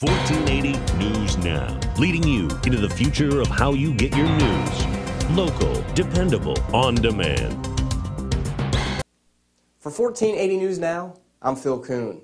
1480 News Now, leading you into the future of how you get your news. Local, dependable, on demand. For 1480 News Now, I'm Phil Kuhn.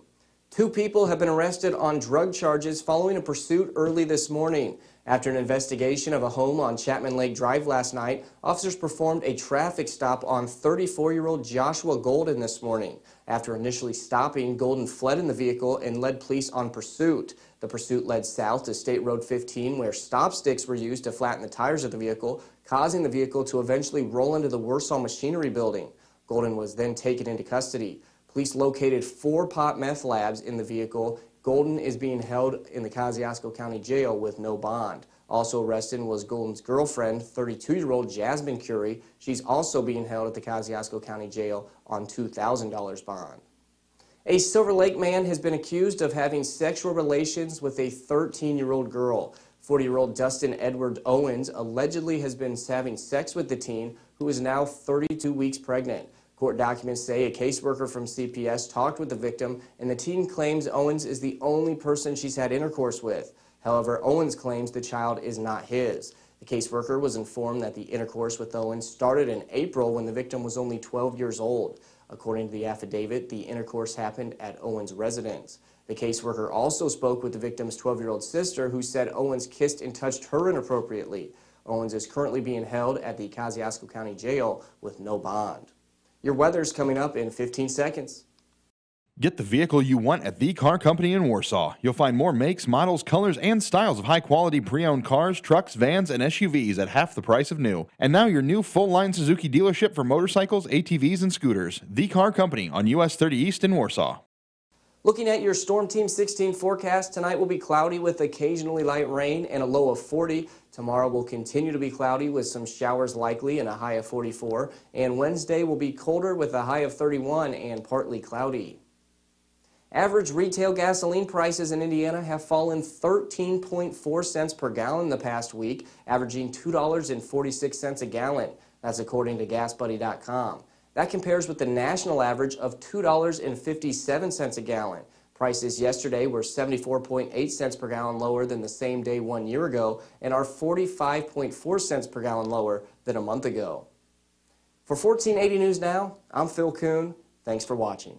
Two people have been arrested on drug charges following a pursuit early this morning. After an investigation of a home on Chapman Lake Drive last night, officers performed a traffic stop on 34-year-old Joshua Golden this morning. After initially stopping, Golden fled in the vehicle and led police on pursuit. The pursuit led south to State Road 15, where stop sticks were used to flatten the tires of the vehicle, causing the vehicle to eventually roll into the Warsaw Machinery Building. Golden was then taken into custody. Police located four pot meth labs in the vehicle. Golden is being held in the Kosciusko County Jail with no bond. Also arrested was Golden's girlfriend, 32-year-old Jasmine Curie. She's also being held at the Kosciusko County Jail on $2,000 bond. A Silver Lake man has been accused of having sexual relations with a 13-year-old girl. 40-year-old Dustin Edward Owens allegedly has been having sex with the teen, who is now 32 weeks pregnant. Court documents say a caseworker from CPS talked with the victim, and the teen claims Owens is the only person she's had intercourse with. However, Owens claims the child is not his. The caseworker was informed that the intercourse with Owens started in April when the victim was only 12 years old. According to the affidavit, the intercourse happened at Owens' residence. The caseworker also spoke with the victim's 12-year-old sister who said Owens kissed and touched her inappropriately. Owens is currently being held at the Kosciusko County Jail with no bond. Your weather's coming up in 15 seconds. Get the vehicle you want at The Car Company in Warsaw. You'll find more makes, models, colors, and styles of high quality pre owned cars, trucks, vans, and SUVs at half the price of new. And now your new full line Suzuki dealership for motorcycles, ATVs, and scooters. The Car Company on US 30 East in Warsaw. Looking at your Storm Team 16 forecast, tonight will be cloudy with occasionally light rain and a low of 40. Tomorrow will continue to be cloudy with some showers likely and a high of 44. And Wednesday will be colder with a high of 31 and partly cloudy. Average retail gasoline prices in Indiana have fallen 13.4 cents per gallon the past week, averaging $2.46 a gallon. That's according to GasBuddy.com. That compares with the national average of $2.57 a gallon. Prices yesterday were 74.8 cents per gallon lower than the same day one year ago and are 45.4 cents per gallon lower than a month ago. For 1480 News Now, I'm Phil Kuhn. Thanks for watching.